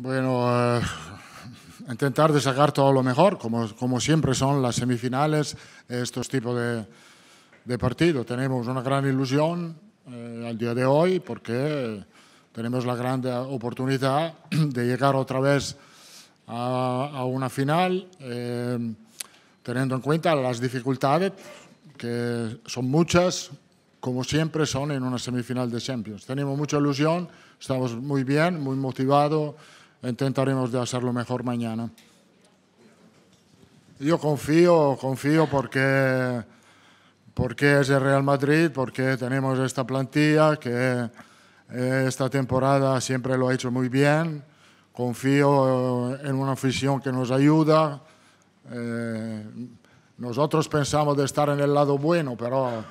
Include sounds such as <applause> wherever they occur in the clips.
Bueno, eh, intentar de sacar todo lo mejor, como, como siempre son las semifinales, estos tipos de, partidos. Tenemos una gran ilusión eh, al día de hoy porque tenemos la gran oportunidad de llegar otra vez a, a una final, eh, teniendo en cuenta las dificultades, que son muchas, como siempre son en una semifinal de Champions. Tenemos mucha ilusión, estamos muy bien, muy motivados, intentaremos de hacerlo mejor mañana. Yo confío, confío porque, porque es el Real Madrid, porque tenemos esta plantilla que eh, esta temporada siempre lo ha hecho muy bien. Confío en una afición que nos ayuda. Eh, nosotros pensamos de estar en el lado bueno, pero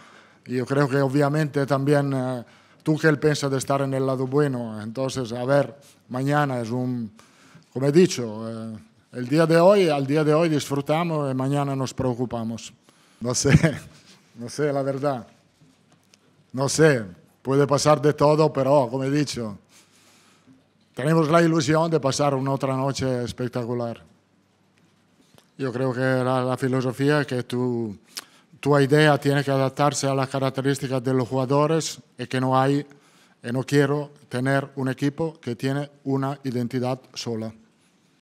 yo creo que obviamente también eh, Tuchel piensa de estar en el lado bueno. Entonces, a ver, mañana es un, como he dicho, eh, el día de hoy, al día de hoy disfrutamos y mañana nos preocupamos. No sé, <laughs> no sé la verdad. No sé, puede pasar de todo, pero como he dicho, tenemos la ilusión de pasar una otra noche espectacular. Yo creo que la, la filosofía que tú tu idea tiene que adaptarse a las características de los jugadores y que no hay, y no quiero tener un equipo que tiene una identidad sola.